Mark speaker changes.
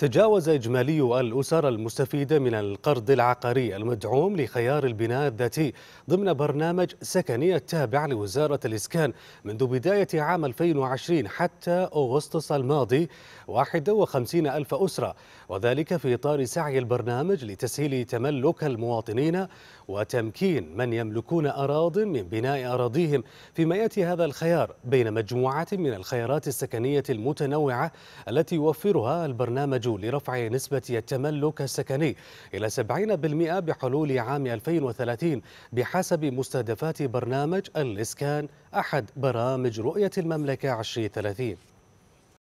Speaker 1: تجاوز إجمالي الأسر المستفيدة من القرض العقاري المدعوم لخيار البناء الذاتي ضمن برنامج سكني التابع لوزارة الإسكان منذ بداية عام 2020 حتى أغسطس الماضي 51 ألف أسرة. وذلك في إطار سعي البرنامج لتسهيل تملك المواطنين وتمكين من يملكون أراض من بناء أراضيهم فيما يأتي هذا الخيار بين مجموعة من الخيارات السكنية المتنوعة التي يوفرها البرنامج لرفع نسبة التملك السكني إلى 70% بحلول عام 2030 بحسب مستهدفات برنامج الإسكان أحد برامج رؤية المملكة 2030